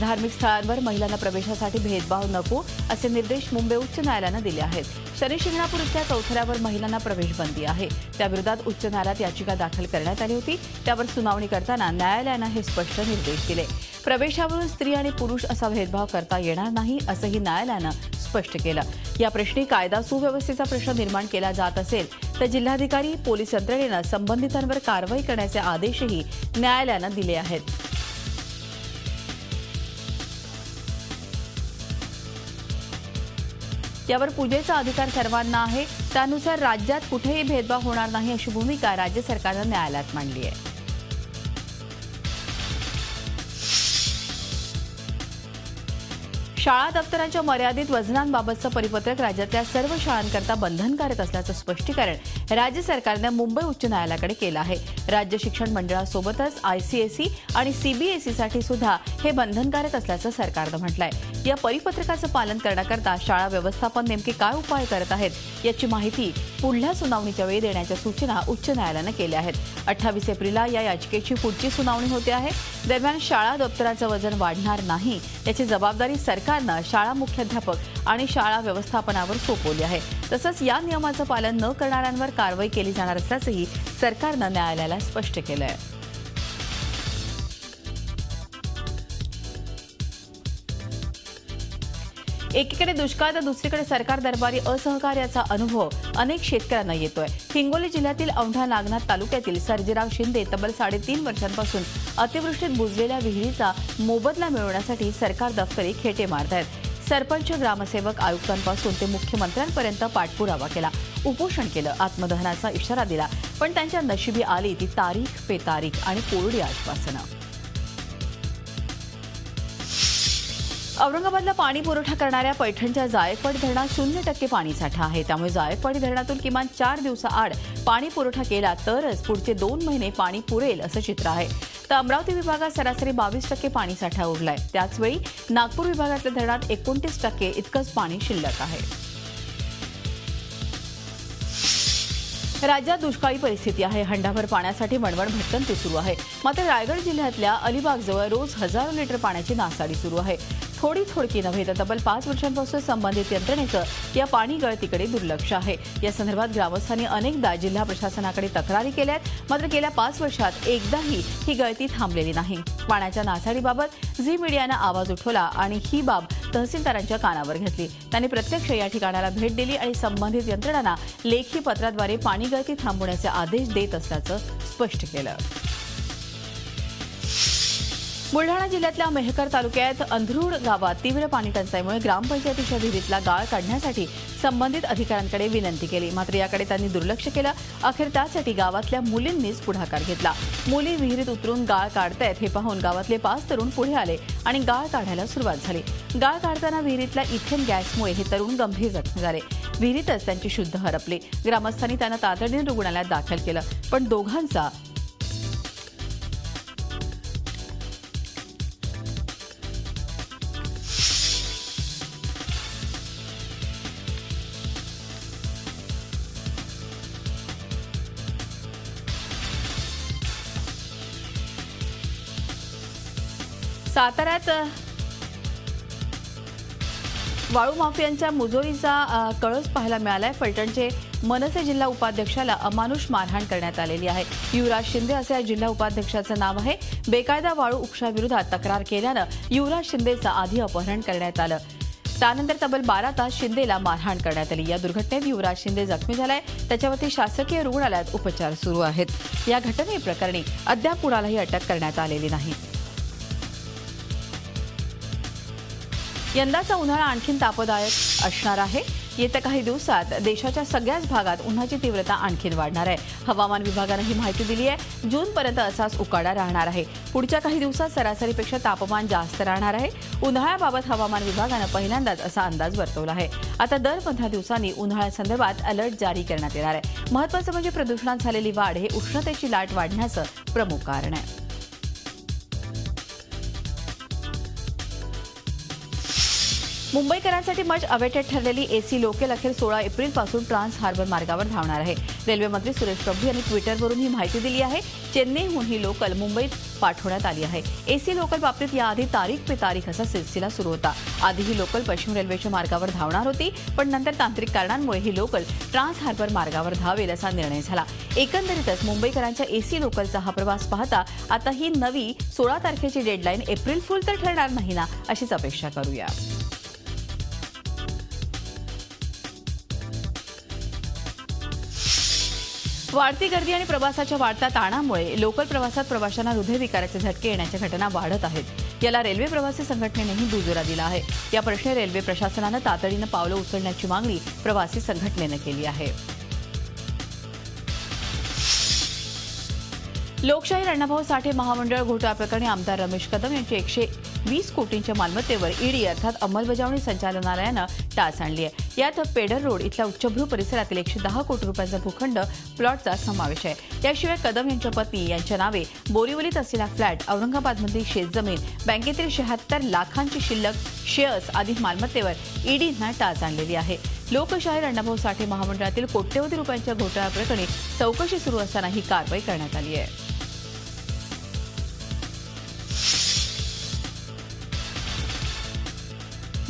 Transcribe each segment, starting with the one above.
धार्मिक स्थळांवर महिलांना प्रवेशासाठी भेदभाव नको असे निर्देश मुंबई उच्च न्यायालयानं दिले आहेत. शनी शिंगणापूर इथल्या चौथऱ्यावर महिलांना प्रवेश बंदी आहे. त्याविरोधात उच्च न्यायालयात याचिका दाखल करण्यात आली होती. त्यावर सुनावणी करताना न्यायालयानं हे स्पष्ट निर्देश दिले. प्रवेशावरून स्त्री आणि पुरुष असा भेदभाव करता येणार नाही असंही न्यायालयानं स्पष्ट केलं. या प्रश्नी कायदा सुव्यवस्थेचा प्रश्न निर्माण केला जात असेल तर जिल्हाधिकारी पोलीस यंत्रणेनं संबंधितांवर कारवाई करण्याचे आदेशही न्यायालयानं दिले आहेत. यावर पूजेचा अधिकार सर्वांना आहे. त्यानुसार राज्यात कुठेही भेदभाव होणार नाही अशी भूमिका राज्य सरकारनं न्यायालयात मांडली आहे. शाळा दप्तरांच्या मर्यादित वजनांबाबतचं परिपत्रक राज्यातल्या सर्व शाळांकरता बंधनकारक असल्याचं स्पष्टीकरण राज्य सरकारनं मुंबई उच्च न्यायालयाकडे केलं आहे. राज्य शिक्षण मंडळासोबतच आयसीएसई आणि सीबीएसईसाठी सुद्धा हे बंधनकारक असल्याचं सरकारनं म्हटलंय. या परिपत्रकाचं पालन करण्याकरता शाळा व्यवस्थापन नेमके काय उपाय करत आहेत याची माहिती पुढल्या सुनावणीच्या वेळी देण्याच्या सूचना उच्च न्यायालयानं केल्या आहेत. अठ्ठावीस एप्रिलला या याचिकेची पुढची सुनावणी होते आहे. दरम्यान शाळा दप्तराचं वजन वाढणार नाही याची जबाबदारी सरकार सरकारनं शाळा मुख्याध्यापक आणि शाळा व्यवस्थापनावर सोपवली आहे. तसंच या नियमाचं पालन न करणाऱ्यांवर कारवाई केली जाणार असल्याचंही सरकारनं न्यायालयाला स्पष्ट केलं आहे एकीकडे दुष्काळ तर दुसरीकडे सरकार दरबारी असहकार्याचा अनुभव अनेक शेतकऱ्यांना येतोय. हिंगोली जिल्ह्यातील औंढा नागनाथ तालुक्यातील सर्जेराव शिंदे तब्बल साडेतीन वर्षांपासून अतिवृष्टीत बुजलेल्या विहिरीचा मोबदला मिळवण्यासाठी सरकार दफ्तरी खेटे मारत आहेत सरपंच ग्रामसेवक आयुक्तांपासून ते मुख्यमंत्र्यांपर्यंत पाठपुरावा केला. उपोषण केलं आत्मदहनाचा इशारा दिला. पण त्यांच्या नशिबी आली ती तारीख पे तारीख आणि कोरडी आश्वासनं. औरंगाबादला पाणी पुरवठा करणाऱ्या पैठणच्या जायकवाडी धरणात शून्य टक्के पाणी साठा आहे. त्यामुळे जायकवाडी धरणातून किमान चार दिवसाआड पाणी पुरवठा केला तरच पुढचे दोन महिने पाणी पुरेल असं चित्र आहे. तर अमरावती विभागात सरासरी बावीस टक्के पाणी साठा उरलाय. त्याचवेळी नागपूर विभागातल्या धरणात एकोणतीस टक्के इतकंच पाणी शिल्लक आहे. राज्यात दुष्काळी परिस्थिती आहे. हंडाभर पाण्यासाठी वणवण भटकंती सुरू आहे. मात्र रायगड जिल्ह्यातल्या अलिबागजवळ रोज हजारो लिटर पाण्याची नासाडी सुरू आहे. थोडी थोडकी नव्हे तर तब्बल पाच वर्षांपासून संबंधित यंत्रणेचं या पाणी गळतीकडे दुर्लक्ष आहे. या संदर्भात ग्रामस्थांनी अनेकदा जिल्हा प्रशासनाकडे तक्रारी केल्या आहेत मात्र गेल्या पाच वर्षात एकदाही ही गळती थांबलेली नाही. पाण्याच्या नासाडीबाबत झी मीडियानं आवाज उठवला आणि ही बाब तहसीलदारांच्या कानावर घेतली. त्यांनी प्रत्यक्ष या ठिकाणाला भेट दिली आणि संबंधित यंत्रणांना लेखी पत्राद्वारे पाणी गळती थांबवण्याचे आदेश देत असल्याचं स्पष्ट केलं. बुलढाणा जिल्ह्यातल्या मेहकर तालुक्यात अंधरूड गावात तीव्र पाणी टंचाईमुळे ग्रामपंचायतीच्या विहिरीतला गाळ काढण्यासाठी संबंधित अधिकाऱ्यांकडे विनंती केली. मात्र याकडे त्यांनी दुर्लक्ष केलं. अखेर त्यासाठी गावातल्या मुलींनीच पुढाकार घेतला. मुली विहिरीत उतरून गाळ काढतायत हे पाहून गावातले पाच तरुण पुढे आले आणि गाळ काढायला सुरुवात झाली. गाळ काढताना विहिरीतल्या इथेन गॅसमुळे हे तरुण गंभीर जखमी झाले. विहिरीतच त्यांची शुद्ध हरपली. ग्रामस्थांनी त्यांना तातडीने रुग्णालयात दाखल केलं पण दोघांचा साताऱ्यात वाळू माफियांच्या मुजोरीचा कळस पाहायला मिळालाय. फलटणचे मनसे जिल्हा उपाध्यक्षाला अमानुष मारहाण करण्यात आलेली आहे. युवराज शिंदे असं या जिल्हा उपाध्यक्षाचं नाव आहे. बेकायदा वाळू उपशाविरोधात तक्रार केल्यानं युवराज शिंदेचं आधी अपहरण करण्यात आलं. त्यानंतर तब्बल बारा तास शिंदेला मारहाण करण्यात आली. या दुर्घटनेत युवराज शिंदे जखमी झालाय. त्याच्यावरती शासकीय रुग्णालयात उपचार सुरू आहेत. या घटनेप्रकरणी अद्याप कुणालाही अटक करण्यात आलेली नाही. यंदाचा उन्हाळा आणखीन तापदायक असणार आहे. येत्या काही दिवसात देशाच्या सगळ्याच भागात उन्हाची तीव्रता आणखीन वाढणार आहे. हवामान विभागानं ही माहिती दिली आहे. जूनपर्यंत असाच उकाडा राहणार आहे. पुढच्या काही दिवसात सरासरीपेक्षा तापमान जास्त राहणार आहे. उन्हाळ्याबाबत हवामान विभागानं पहिल्यांदाच असा अंदाज वर्तवला आहे. आता दर पंधरा दिवसांनी उन्हाळ्यासंदर्भात अलर्ट जारी करण्यात येणार आहे. महत्वाचं म्हणजे प्रदूषणात झालेली वाढ हे उष्णतेची लाट वाढण्याचं प्रमुख कारण आहे. मुंबईकरांसाठी मच अवेटेड ठरलेली एसी लोकल अखेर सोळा एप्रिलपासून ट्रान्स हार्बर मार्गावर धावणार आहे. रेल्वे मंत्री सुरेश प्रभू यांनी ट्विटरवरून ही माहिती दिली आहे. चेन्नईहून ही लोकल मुंबईत पाठवण्यात आली आहे. एसी लोकल बाबतीत याआधी तारीख पे तारीख असा सिलसिला सुरू होता. आधी ही लोकल पश्चिम रेल्वेच्या मार्गावर धावणार होती पण नंतर तांत्रिक कारणांमुळे ही लोकल ट्रान्स हार्बर मार्गावर धावेल असा निर्णय झाला. एकंदरीतच मुंबईकरांच्या एसी लोकलचा हा प्रवास पाहता आता ही नवी सोळा तारखेची डेडलाईन एप्रिल फुल तर ठरणार नाही ना अशीच अपेक्षा करूया. वाढती गर्दी आणि प्रवासाच्या वाढत्या ताणामुळे लोकल प्रवासात प्रवाशांना हृदयविकाराचे झटके येण्याच्या घटना वाढत आहेत. याला रेल्वे प्रवासी संघटनेनेही दुजोरा दिला आहे. या प्रश्नी रेल्वे प्रशासनानं तातडीनं पावलं उचलण्याची मागणी प्रवासी संघटनेनं केली आहे. लोकशाही अण्णाभाऊ साठे महामंडळ घोटाळा प्रकरणी आमदार रमेश कदम यांची एकशे वीस कोटींच्या मालमत्तेवर ईडी अर्थात अंमलबजावणी संचालनालयानं टाच आणली आहे. यात पेडर रोड इथल्या उच्चभ्रू परिसरातील एकशे दहा कोटी रुपयांचा भूखंड प्लॉटचा समावेश आहे. याशिवाय कदम यांच्या पत्नी यांच्या नावे बोरिवलीत असलेला फ्लॅट औरंगाबादमधील शेतजमीन बँकेतील शहात्तर लाखांची शिल्लक शेअर्स आदी मालमत्तेवर ईडीनं टाच आणलेली आहे. लोकशाहीर अण्णाभाऊ साठे महामंडळातील कोट्यवधी रुपयांच्या घोटाळ्याप्रकरणी चौकशी सुरू असताना ही कारवाई करण्यात आली आहे.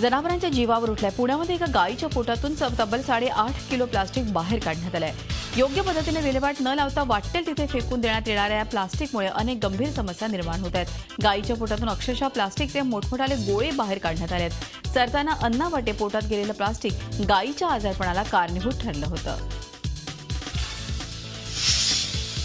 जनावरांच्या जीवावर उठलाय पुण्यामध्ये एका गायीच्या पोटातून च- तब्बल साडेआठ किलो प्लास्टिक बाहेर काढण्यात आलंय. योग्य पद्धतीने विल्हेवाट न लावता वाटेल तिथे फेकून देण्यात येणाऱ्या या प्लास्टिकमुळे अनेक गंभीर समस्या निर्माण होत आहेत. गायीच्या पोटातून अक्षरशः प्लास्टिकचे मोठमोठाले गोळे बाहेर काढण्यात आले आहेत चरताना अन्नावाटे पोटात गेलेलं प्लास्टिक गायीच्या आजारपणाला कारणीभूत ठरलं होतं.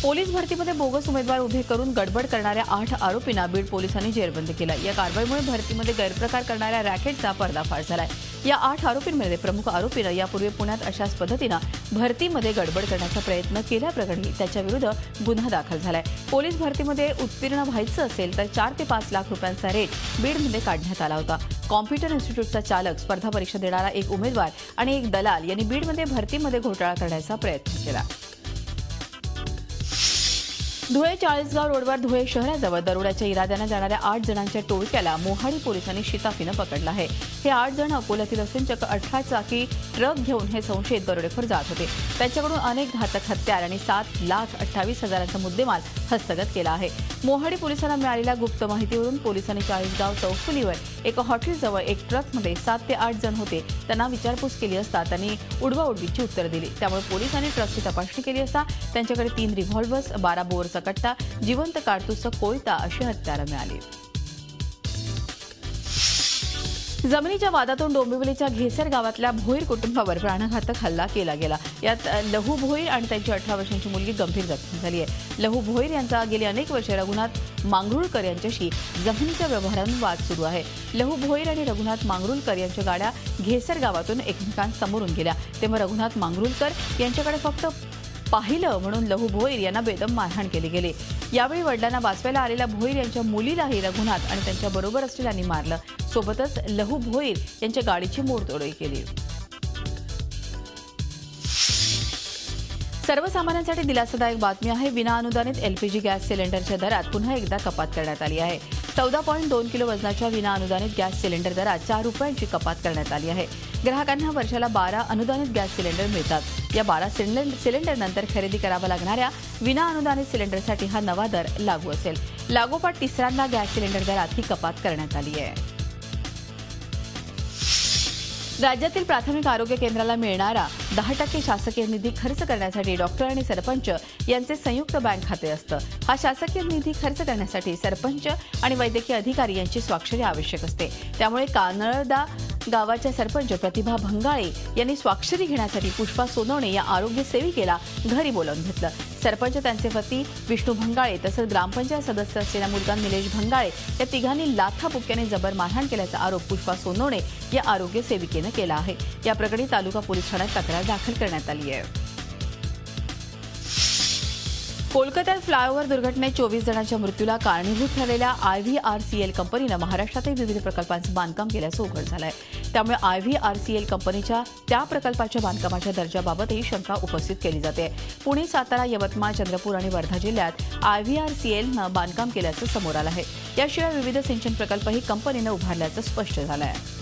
पोलीस भरतीमध्ये बोगस उमेदवार उभे करून गडबड करणाऱ्या आठ आरोपींना बीड पोलिसांनी जेरबंद केलं. या कारवाईमुळे भरतीमध्ये गैरप्रकार करणाऱ्या रॅकेटचा पर्दाफाश झालाय. या आठ आरोपींमध्ये प्रमुख आरोपीनं यापूर्वी पुण्यात अशाच पद्धतीनं भरतीमध्ये गडबड करण्याचा प्रयत्न केल्याप्रकरणी त्याच्याविरुद्ध गुन्हा दाखल झालाय. पोलीस भरतीमध्ये उत्तीर्ण व्हायचं असेल तर चार ते पाच लाख रुपयांचा रेट बीडमध्ये काढण्यात आला होता. कॉम्प्युटर इन्स्टिट्यूटचा चालक स्पर्धा परीक्षा देणारा एक उमेदवार आणि एक दलाल यांनी बीडमध्ये भरतीमध्ये घोटाळा करण्याचा प्रयत्न केला. धुळे चाळीसगाव रोडवर धुळे शहराजवळ दरोड्याच्या इराद्यानं जाणाऱ्या आठ जणांच्या टोळक्याला मोहाडी पोलिसांनी शिताफीनं पकडलं आहे. हे आठ जण अकोल्यातील असून चक्क अठरा चाकी ट्रक घेऊन हे संशयित दरोडेखोर जात होते. त्यांच्याकडून अनेक घातक हत्यार आणि सात लाख अठ्ठावीस हजारांचा मुद्देमाल हस्तगत केला आहे. मोहाडी पोलिसांना मिळालेल्या गुप्त माहितीवरून पोलिसांनी चाळीसगाव चौफुलीवर एका हॉटेलजवळ एक ट्रकमध्ये सात ते आठ जण होते. त्यांना विचारपूस केली असता त्यांनी उडवाउडवीची उत्तरं दिली. त्यामुळे पोलिसांनी ट्रकची तपासणी केली असता त्यांच्याकडे तीन रिव्हॉल्व्हर्स बारा बोअरचा कट्टा जिवंत काडतूस कोयता अशी हत्यारं मिळाली. जमिनीच्या वादातून डोंबिवलीच्या घेसर गावातल्या भोईर कुटुंबावर प्राणघातक हल्ला केला गेला. यात लहू भोईर आणि त्यांची अठरा वर्षांची मुलगी गंभीर जखमी झाली आहे. लहू भोईर यांचा गेली अनेक वर्षे रघुनाथ मांगरुळकर यांच्याशी जखमीच्या व्यवहारांवर वाद सुरू आहे. लहू भोईर आणि रघुनाथ मांगरुळकर यांच्या गाड्या घेसर गावातून एकमेकांसमोरून गेल्या. तेव्हा रघुनाथ मांगरुळकर यांच्याकडे फक्त पाहिलं म्हणून लहू भोईर यांना बेदम मारहाण केली गेली. यावेळी वडिलांना वाचवायला आलेल्या भोईर यांच्या मुलीलाही रघुनाथ आणि त्यांच्या बरोबर असलेल्यांनी मारलं. सोबतच लहू भोईर यांच्या गाडीची मोडतोडही केली. सर्वसामान्यांसाठी दिलासादायक बातमी आहे. विना अनुदानित एलपीजी गॅस सिलेंडरच्या दरात पुन्हा एकदा कपात करण्यात आली आहे. चौदा पॉईंट दोन किलो वजनाच्या विना अनुदानित गॅस सिलेंडर दरात चार रुपयांची कपात करण्यात आली आहे. ग्राहकांना वर्षाला बारा अनुदानित गॅस सिलेंडर मिळतात. या बारा सिलेंडर सिलेंडरनंतर खरेदी कराव्या लागणाऱ्या विना अनुदानित सिलेंडरसाठी हा नवा दर लागू असेल. लागोपाठ तिसऱ्यांदा गॅस सिलेंडर दरात ही कपात करण्यात आली आहे. राज्यातील प्राथमिक आरोग्य केंद्राला मिळणारा दहा टक्के शासकीय निधी खर्च करण्यासाठी डॉक्टर आणि सरपंच यांचे संयुक्त बँक खाते असतं. हा शासकीय निधी खर्च करण्यासाठी सरपंच आणि वैद्यकीय अधिकारी यांची स्वाक्षरी आवश्यक असते. त्यामुळे कानळदा गावाच्या सरपंच प्रतिभा भंगाळे यांनी स्वाक्षरी घेण्यासाठी पुष्पा सोनवणे या आरोग्य सेविकेला घरी बोलावून घेतलं. सरपंच त्यांचे पती विष्णू भंगाळे तसंच ग्रामपंचायत सदस्य असलेला मुलगा निलेश भंगाळे या तिघांनी लाथाबुक्याने जबर मारहाण केल्याचा आरोप पुष्पा सोनवणे या आरोग्य सेविकेनं केला आहे. या प्रकरणी तालुका पोलीस ठाण्यात तक्रार दाखल करण्यात आली आहे. कोलकात्यात फ्लायओव्हर दुर्घटनेत चोवीस जणांच्या मृत्यूला कारणीभूत ठरलेल्या I V R C L कंपनीनं महाराष्ट्रातही विविध प्रकल्पांचं बांधकाम केल्याचं उघड आहे त्यामुळे I V R C L कंपनीच्या त्या प्रकल्पाच्या बांधकामाच्या दर्जाबाबतही शंका उपस्थित केली जाते. पुणे सातारा यवतमाळ चंद्रपूर आणि वर्धा जिल्ह्यात आय व्ही आर सी एलनं बांधकाम केल्याचं समोर आलं आहे. याशिवाय विविध सिंचन प्रकल्पही कंपनीनं उभारल्याचं स्पष्ट झालं आहे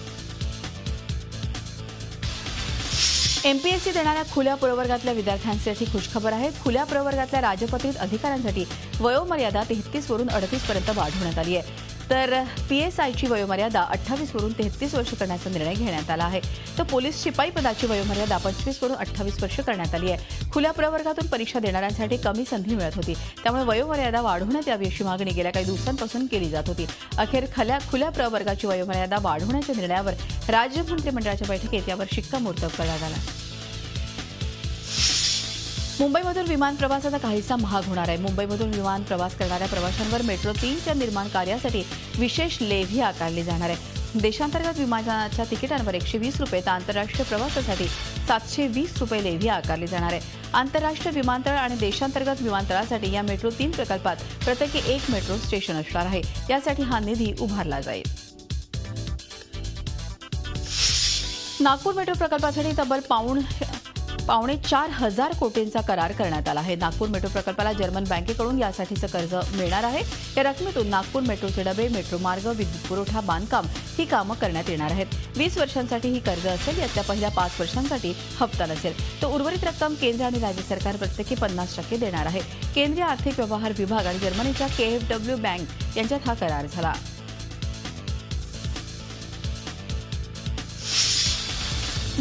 एमपीएससी देणाऱ्या खुल्या प्रवर्गातल्या विद्यार्थ्यांसाठी खुशखबर आहे खुल्या प्रवर्गातल्या राजपत्रित अधिकाऱ्यांसाठी वयोमर्यादा तेहतीस वरून अडतीस पर्यंत वाढवण्यात आली आहे. तर पीएसआयची वयोमर्यादा अठ्ठावीस वरून तेहतीस वर्ष करण्याचा निर्णय घेण्यात आला आहे. तर पोलीस शिपाई पदाची वयोमर्यादा पंचवीस वरून अठ्ठावीस वर्ष करण्यात आली आहे. खुल्या प्रवर्गातून परीक्षा देणाऱ्यांसाठी कमी संधी मिळत होती. त्यामुळे वयोमर्यादा वाढवण्यात यावी अशी मागणी गेल्या काही दिवसांपासून केली जात होती. अखेर खल्या खुल्या प्रवर्गाची वयोमर्यादा वाढवण्याच्या निर्णयावर राज्य मंत्रिमंडळाच्या बैठकीत यावर शिक्कामोर्तब करण्यात आला. मुंबईमधून विमान प्रवासाचा काहीसा महाग होणार आहे. मुंबईमधून विमान प्रवास करणाऱ्या प्रवाशांवर मेट्रो तीनच्या निर्माण कार्यासाठी विशेष लेव्ही आकारली जाणार आहे. देशांतर्गत विमानाच्या तिकिटांवर एकशे वीस रुपये तर आंतरराष्ट्रीय प्रवासासाठी सातशे वीस रुपये लेव्ही आकारली जाणार आहे. आंतरराष्ट्रीय विमानतळ आणि देशांतर्गत विमानतळासाठी या मेट्रो तीन प्रकल्पात प्रत्येकी एक मेट्रो स्टेशन असणार आहे. यासाठी हा निधी उभारला जाईल. नागपूर मेट्रो प्रकल्पासाठी तब्बल पाऊण पावणे चार हजार कोटींचा करार करण्यात आला आहे. नागपूर मेट्रो प्रकल्पाला जर्मन बँकेकडून यासाठीचं कर्ज मिळणार आहे. या रकमेतून नागपूर मेट्रोचे डबे मेट्रो मार्ग विद्युत पुरवठा बांधकाम ही कामं करण्यात येणार आहेत. वीस वर्षांसाठी ही कर्ज असेल यातल्या पहिल्या पाच वर्षांसाठी हप्ता नसेल. तर उर्वरित रक्कम केंद्र आणि राज्य सरकार प्रत्येकी पन्नास टक्के देणार आहे. केंद्रीय आर्थिक व्यवहार विभाग आणि जर्मनीच्या केएफडब्ल्यू बँक यांच्यात हा करार झाला.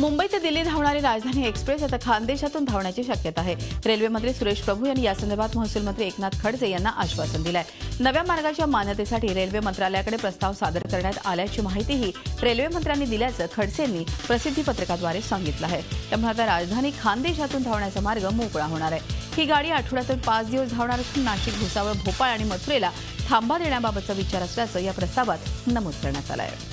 मुंबई ते दिल्ली धावणारी राजधानी एक्सप्रेस आता खानदेशातून धावण्याची शक्यता आहे. रेल्वे मंत्री सुरेश प्रभू यांनी यासंदर्भात महसूल मंत्री एकनाथ खडसे यांना आश्वासन दिलं आहे नव्या मार्गाच्या मान्यतेसाठी रेल्वे मंत्रालयाकडे प्रस्ताव सादर करण्यात आल्याची माहितीही रेल्वे मंत्र्यांनी दिल्याचं खडसे यांनी प्रसिद्धी पत्रकाद्वारे सांगितलं आहे. त्यामुळे आता राजधानी खानदेशातून धावण्याचा मार्ग मोकळा होणार आहे. ही गाडी आठवड्यातून पाच दिवस धावणार असून नाशिक भुसावळ भोपाळ आणि मथुरेला थांबा देण्याबाबतचा विचार असल्याचं या प्रस्तावात नमूद करण्यात आलं आहे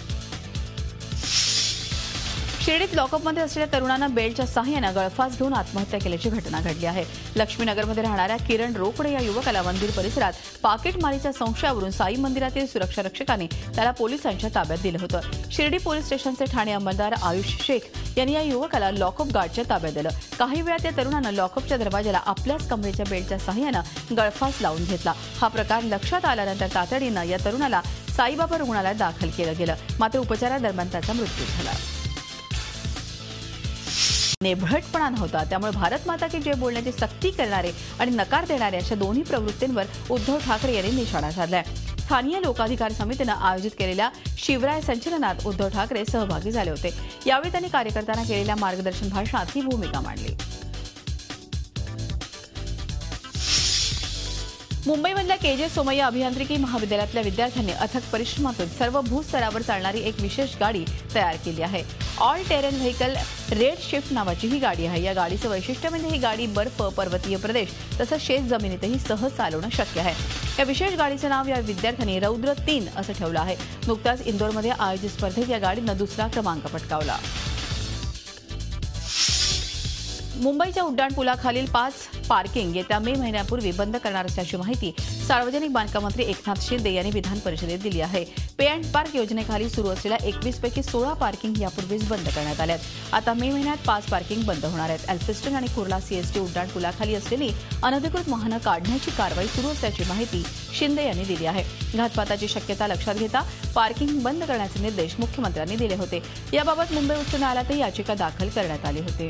शिर्डीत लॉकअपमध्ये असलेल्या तरुणानं बेल्टच्या सहाय्यानं गळफास घेऊन आत्महत्या केल्याची घटना घडली आहे. लक्ष्मीनगरमध्ये राहणाऱ्या किरण रोकडे या युवकाला मंदिर परिसरात पाकिटमारीच्या संशयावरून साई मंदिरातील सुरक्षा रक्षकांनी त्याला पोलिसांच्या ताब्यात दिलं होतं. शिर्डी पोलीस स्टेशनचे ठाणे अंमलदार आयुष शेख यांनी या युवकाला लॉकअप गार्डच्या ताब्यात दिलं. काही वेळात या तरुणानं लॉकअपच्या दरवाजाला आपल्याच कमरेच्या बेल्टच्या सहाय्यानं गळफास लावून घेतला. हा प्रकार लक्षात आल्यानंतर तातडीनं या तरुणाला साईबाबा रुग्णालयात दाखल केलं गेलं. मात्र उपचारादरम्यान त्याचा मृत्यू झाला. नेभळटपणा नव्हता त्यामुळे भारत माता की जय बोलण्याची सक्ती करणारे आणि नकार देणारे अशा दोन्ही प्रवृत्तींवर उद्धव ठाकरे यांनी निशाणा साधलाय. स्थानीय लोकाधिकार समितीनं आयोजित केलेल्या शिवराय संचलनात उद्धव ठाकरे सहभागी झाले होते. यावेळी त्यांनी कार्यकर्त्यांना केलेल्या मार्गदर्शन भाषणात ही भूमिका मांडली. मुंबईमधल्या के जे सोमय्या अभियांत्रिकी महाविद्यालयातल्या विद्यार्थ्यांनी अथक परिश्रमातून सर्व भूस्तरावर चालणारी एक विशेष गाडी तयार केली आहे. All terrain vehicle red shift नावाची ही गाडी आहे. या गाडीचं वैशिष्ट्य म्हणजे ही गाडी बर्फ पर्वतीय प्रदेश तसंच शेत जमिनीतही सहज चालवणं शक्य आहे. या विशेष गाडीचं नाव या विद्यार्थ्यांनी रौद्र तीन असं ठेवलं आहे. नुकताच इंदोरमध्ये आयोजित स्पर्धेत या गाडीनं दुसरा क्रमांक पटकावला. मुंबईच्या उड्डाणपुलाखालील पाच पार्किंग येत्या मे महिन्यापूर्वी बंद करणार असल्याची माहिती सार्वजनिक बांधकाम मंत्री एकनाथ शिंदे यांनी विधान परिषदेत दिली आहे. पे अँड पार्क योजनेखाली सुरू असलेल्या एकवीसपैकी सोळा पार्किंग यापूर्वीच बंद करण्यात आल्यात. आता मे महिन्यात पाच पार्किंग बंद होणार आहेत. अल्फिस्टन आणि कुर्ला सीएसटी उड्डाणपुलाखाली असलेली अनधिकृत वाहनं काढण्याची कारवाई सुरू असल्याची माहिती शिंदे यांनी दिली आहे. घातपाताची शक्यता लक्षात घेता पार्किंग बंद करण्याचे निर्देश मुख्यमंत्र्यांनी दिले होते. याबाबत मुंबई उच्च न्यायालयातही याचिका दाखल करण्यात आली होती.